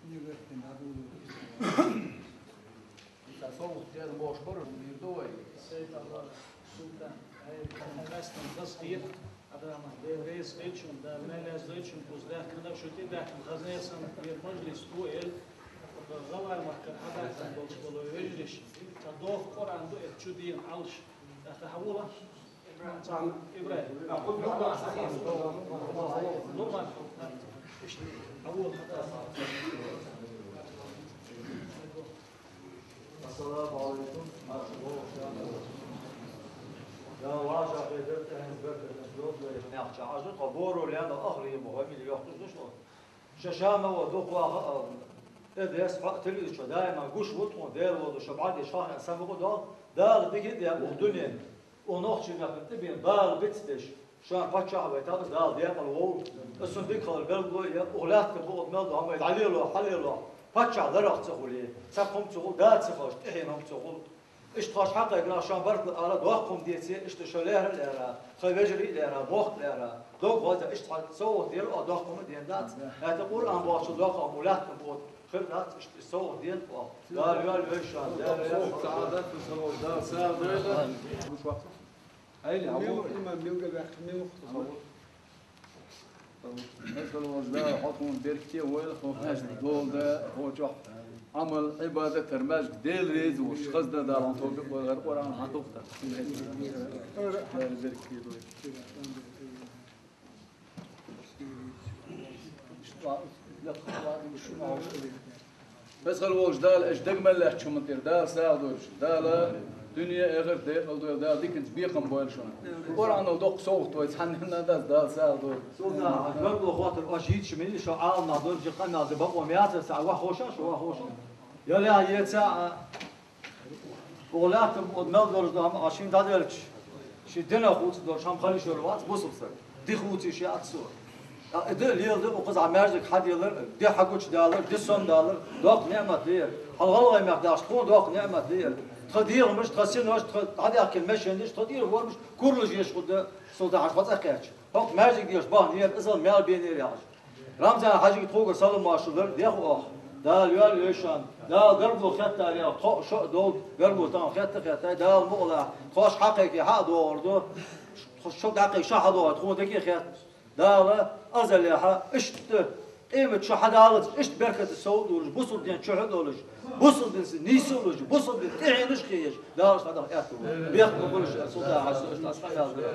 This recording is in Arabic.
книгата надолу. И това слово трябва да можеш първо да ми дува и сейта Аллах Султан. Местен тъспир, да е изличен, да мен е изличен, поздях къдъв шути бях, хазнесен, jer мъжли стуел, zavajmak kad hadatsan bolçkolu veriliş, ta doğ korandu et çudiyin alış, ta tahavula, İbrahim. İbrahim. Normal. أول السلام عليكم يا واجع قدرت أن برد الأسلوب ليخنع عزت قبور لأن أخري مهم اللي يخطش نشوف ششامة ودقوا إدرس تلي شو دائما قش وطن دير ودو شبعات يشاهن أسمه دال دال بيجي يا أردنيا ونوخش نحن تبين دال بتدش شان باتشا ويتابع دال ديال الوول السن ديك القلب يا أولاد كبوت ملو هم يتعليلو حليلو باتشا درخت تقولي سقم تقول دات سفاش تحينهم تقول اشتغاش حقا يقنا شان برد على دوقكم ديتي اشتشوليها ليرا خيبجري ليرا بوخت ليرا دوق هذا اشتغال سوى ديال دوقكم ديال دات تقول أن بوش دوقكم ولادكم بوت خلات سوى ديال دار يال ويشان دار يال سعادات بصوت دار وقت هاي ميو إما ميو قبل ميو مثل وزدا حكم بيركتي ويل خوفناش دول ده هو جوح عمل عبادة ترماج ديل ريز وشخص ده داران توقف وغير قرآن حطوفتا بيركتي دوي بس خل وش دال إيش دقمة اللي شو منتير دال ساعدوش دال دنيا اغر دير أو دال دال ديك بيقم بويل شون قرآن ودق صوت ويتحنن دال دال ساعدوش سودا قبل خاطر اشيد شميل شو عال نهضر جقنا نهضر بقوا مئات ساعة وحوشا شو وحوشا يلا هي ساعة ولاتم ودمل دورز دام عشين دادلش شي دنا خوت دور شام خالي شروات بوسبسر دي خوتي شي اتسور ادل يلد وقز عمرزك حد يلر دي حقوش دالر دي سون دالر دوق نعمة دير هالغل غير مقداش تكون دوق نعمة دير تقدير مش تخسين مش هذه أكل مش عندش تقدير هو مش كل شيء يشقد سودا عش بس أكيد هوك ماجيك ديش بان دير إزل مال بينير يعش رمزان حاجة تقول سلام ماشولر ديخو أخ دال يال يشان دال قربو خطة يا خو شو دول قربو تام خطة خطة دال مغلا خوش حقك حق دوردو شو دقيق شو دور تكون دقيق خط Dağla az əliyaha ışıtdı. Eymi çoha dağılır. İşte berkatı soğuk olur. Busul diyen çoha da olur. Busul dinsi nisi olur. Busul din tihin iş giyir. Dağılır sadak yaktı. Bir yaktı konuşur. Sultan Hasan. Aslan yazdı.